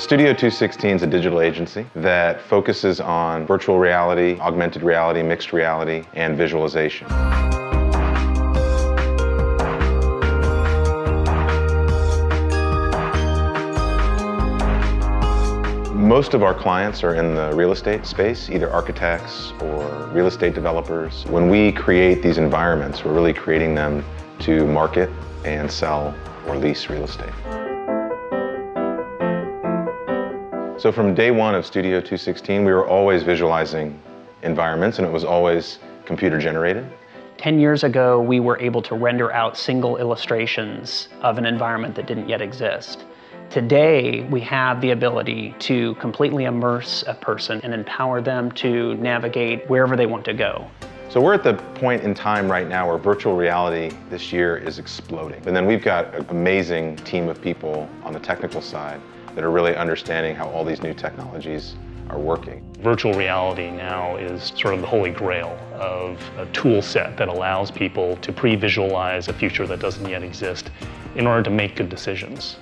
Studio 216 is a digital agency that focuses on virtual reality, augmented reality, mixed reality, and visualization. Most of our clients are in the real estate space, either architects or real estate developers. When we create these environments, we're really creating them to market and sell or lease real estate. So from day one of Studio 216, we were always visualizing environments and it was always computer generated. 10 years ago, we were able to render out single illustrations of an environment that didn't yet exist. Today, we have the ability to completely immerse a person and empower them to navigate wherever they want to go. So we're at the point in time right now where virtual reality this year is exploding. And then we've got an amazing team of people on the technical side that are really understanding how all these new technologies are working. Virtual reality now is sort of the holy grail of a tool set that allows people to pre-visualize a future that doesn't yet exist in order to make good decisions.